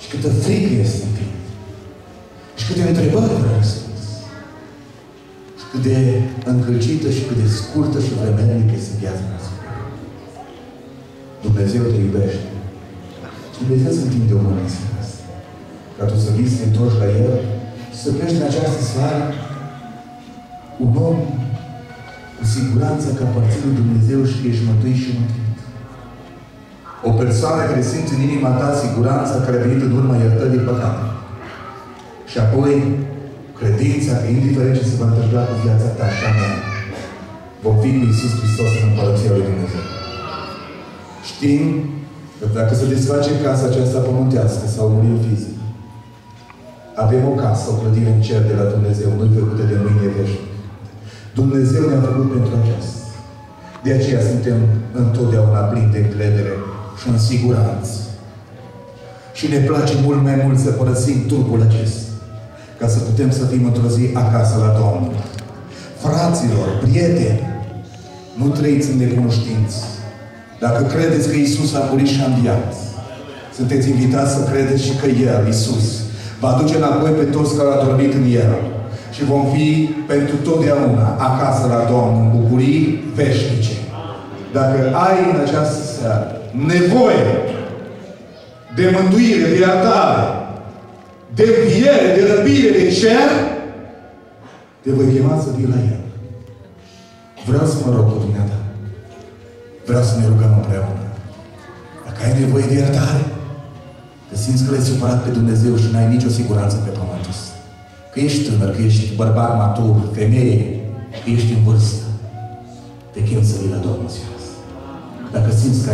Și câtă frică este în tine. Și câte întrebări vreau răspuns. Și cât de încălcită și cât de scurtă și vremelnică este viața noastră. Dumnezeu te iubește. Și Dumnezeu să întinde o mână în seara asta. Ca tu să vii să te întorci la El și să pleci din această seară un om cu siguranță că aparține lui Dumnezeu și că ești mântuit și mântuit. O persoană care simte în inima ta siguranța care a venit în urma iertării păcate. Și apoi credința că indiferent ce se va întâmpla cu viața ta și a mea, vom fi cu Iisus Hristos în Împărăția lui Dumnezeu. Știm că dacă se desface casa aceasta pământească sau murim fizic, avem o casă, o clădire în cer de la Dumnezeu, nu făcută de mâine veșnic. Dumnezeu ne-a făcut pentru aceasta. De aceea suntem întotdeauna plini de încredere și în siguranță. Și ne place mult mai mult să părăsim trupul acesta ca să putem să fim într-o zi acasă la Domnul. Fraților, prieteni, nu trăiți în necunoștință. Dacă credeți că Isus a murit și a înviat, sunteți invitați să credeți și că El, Isus, va duce înapoi pe toți care au dormit în El. Și vom fi pentru totdeauna acasă la Domnul, în bucurii veșnice. Dacă ai în această seară nevoie de mântuire, de iertare, de înviere, de răbire, de cer, te voi chema să vii la El. Vreau să mă rog cu dumneata. Vreau să ne rugăm împreună. Dacă ai nevoie de iertare, că simți că l-ai supărat pe Dumnezeu și n-ai nicio siguranță pe pământul ăsta. Că ești tânăr, că ești bărbat matur, femeie, că ești în vârstă, te chem să vii la Domnul seara asta. Dacă simți că